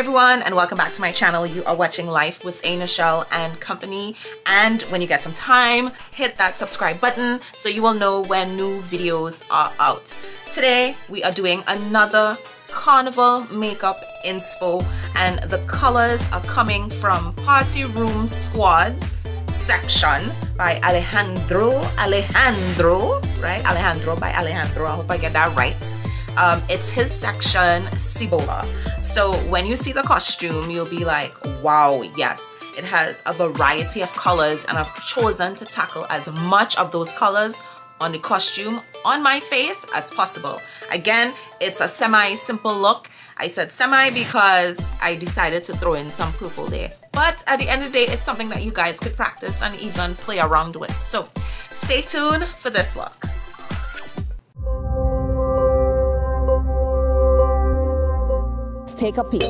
everyone and welcome back to my channel. You are watching Life with A. Nichelle and Company and when you get some time, hit that subscribe button so you will know when new videos are out. Today we are doing another carnival makeup inspo and the colors are coming from Party Room Squads section by Alejandro Alejandro right Alejandro by Alejandro I hope I get that right um, it's his section Cibola so when you see the costume you'll be like wow yes it has a variety of colors and I've chosen to tackle as much of those colors on the costume on my face as possible again it's a semi simple look I said semi because I decided to throw in some purple there. But at the end of the day, it's something that you guys could practice and even play around with. So stay tuned for this look. Take a peek.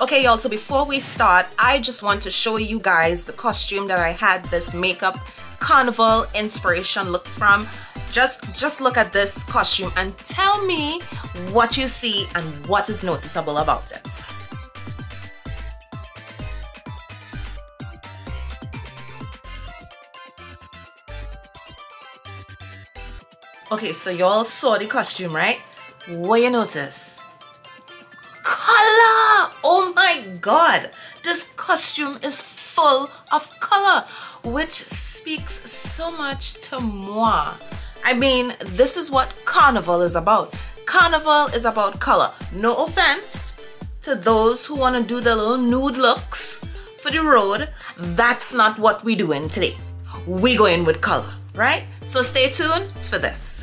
Okay, y'all, so before we start, I just want to show you guys the costume that I had this makeup carnival inspiration look from. Just, just look at this costume and tell me what you see and what is noticeable about it. Okay, so y'all saw the costume, right? What you notice? color! Oh my god! This costume is full of color which speaks so much to moi. I mean this is what carnival is about. Carnival is about color. No offense to those who want to do the little nude looks for the road. That's not what we doing today. We go in with color right so stay tuned for this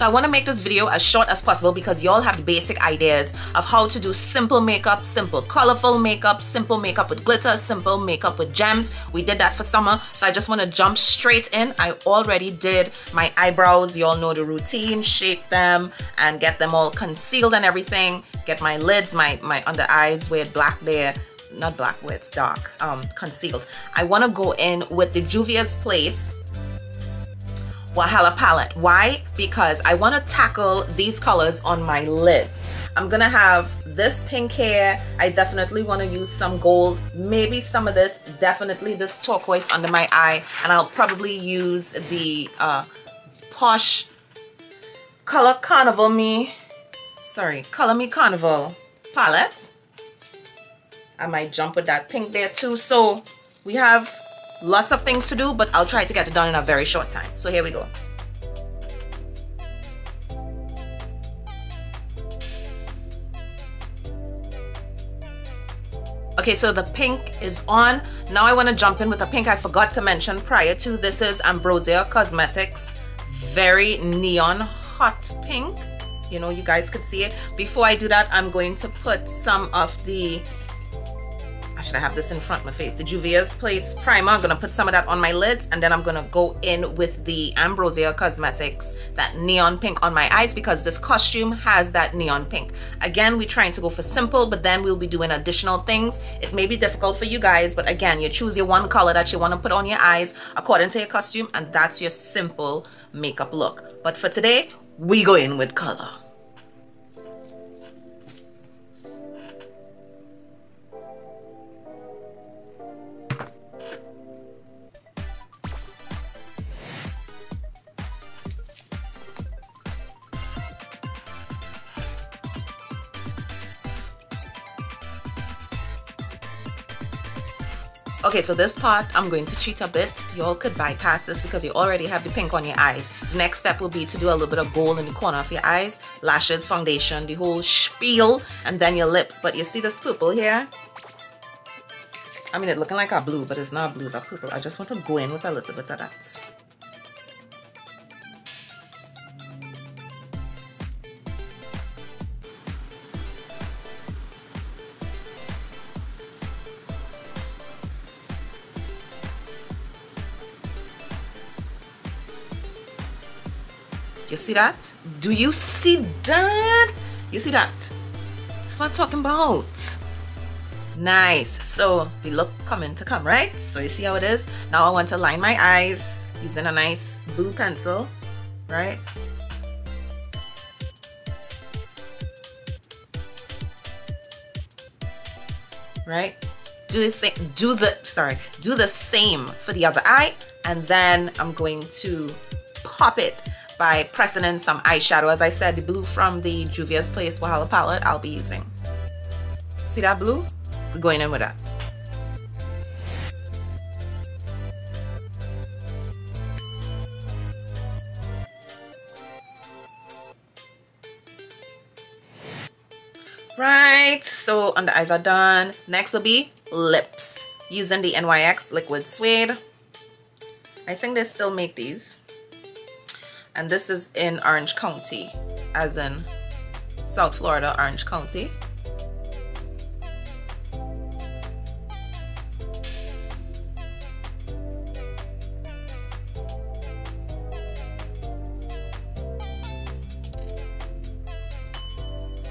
so I want to make this video as short as possible because y'all have the basic ideas of how to do simple makeup, simple colorful makeup, simple makeup with glitter, simple makeup with gems. We did that for summer. So I just want to jump straight in. I already did my eyebrows. Y'all know the routine. Shape them and get them all concealed and everything. Get my lids, my, my under eyes with black there not black where it's dark um concealed i want to go in with the juvia's place Wahala palette. Why? Because I want to tackle these colors on my lids. I'm gonna have this pink here. I definitely want to use some gold, maybe some of this, definitely this turquoise under my eye, and I'll probably use the uh, Posh Color Carnival Me, sorry, Color Me Carnival palette. I might jump with that pink there too. So we have Lots of things to do, but I'll try to get it done in a very short time. So here we go. Okay, so the pink is on. Now I want to jump in with a pink I forgot to mention prior to. This is Ambrosia Cosmetics. Very neon hot pink. You know, you guys could see it. Before I do that, I'm going to put some of the should I have this in front of my face? The Juvia's Place primer. I'm going to put some of that on my lids and then I'm going to go in with the Ambrosia Cosmetics, that neon pink on my eyes because this costume has that neon pink. Again, we're trying to go for simple, but then we'll be doing additional things. It may be difficult for you guys, but again, you choose your one color that you want to put on your eyes according to your costume and that's your simple makeup look. But for today, we go in with color. Okay, so this part, I'm going to cheat a bit. Y'all could bypass this because you already have the pink on your eyes. The next step will be to do a little bit of gold in the corner of your eyes, lashes, foundation, the whole spiel, and then your lips. But you see this purple here? I mean, it looking like a blue, but it's not blue, it's a purple. I just want to go in with a little bit of that. You see that? Do you see that? You see that? That's what I'm talking about. Nice. So the look coming to come, right? So you see how it is? Now I want to line my eyes using a nice blue pencil, right? Right? Do the thing, do the, sorry, do the same for the other eye. And then I'm going to pop it by pressing in some eyeshadow. As I said, the blue from the Juvia's Place Wahala palette I'll be using. See that blue? We're going in with that. Right, so the eyes are done. Next will be lips using the NYX Liquid Suede. I think they still make these. And this is in Orange County, as in South Florida, Orange County.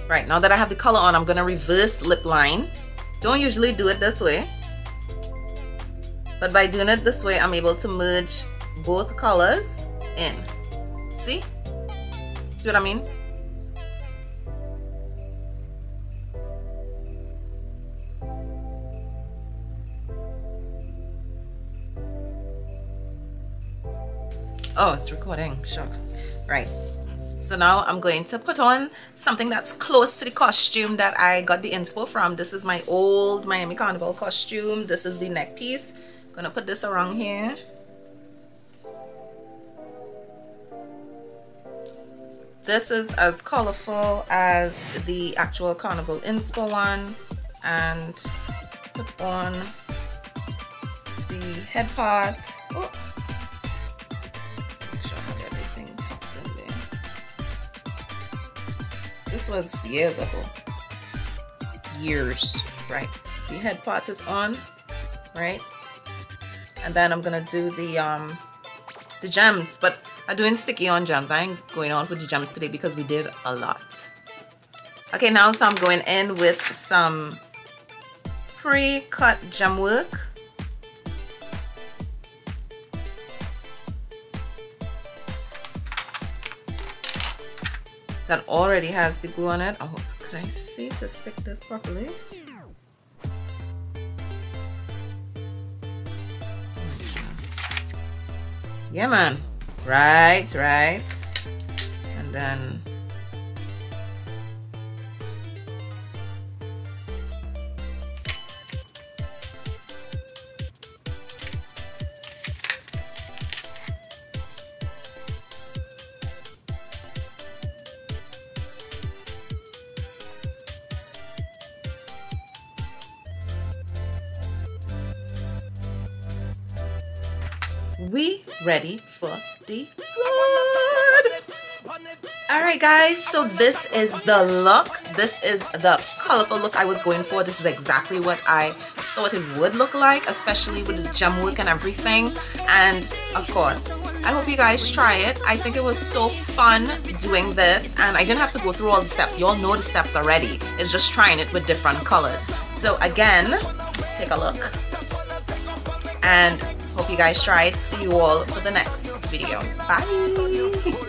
Right, now that I have the color on, I'm gonna reverse lip line. Don't usually do it this way. But by doing it this way, I'm able to merge both colors in. See? See what I mean? Oh, it's recording. Shucks. Right. So now I'm going to put on something that's close to the costume that I got the inspo from. This is my old Miami Carnival costume. This is the neck piece. I'm gonna put this around here. This is as colorful as the actual Carnival inspo one. And put on the head part. Oh. This was years ago. Years, right? The head part is on, right? And then I'm gonna do the um the gems, but I'm doing sticky on gems. I ain't going on with the gems today because we did a lot. Okay, now so I'm going in with some pre-cut gem work. that already has the glue on it. Oh, can I see to stick this properly? Yeah, man. Right, right. And then we ready for the blood. All right, guys, so this is the look. This is the colorful look I was going for. This is exactly what I thought it would look like, especially with the gem work and everything. And of course, I hope you guys try it. I think it was so fun doing this and I didn't have to go through all the steps. You all know the steps already. It's just trying it with different colors. So again, take a look. And Hope you guys try it. See you all for the next video. Bye.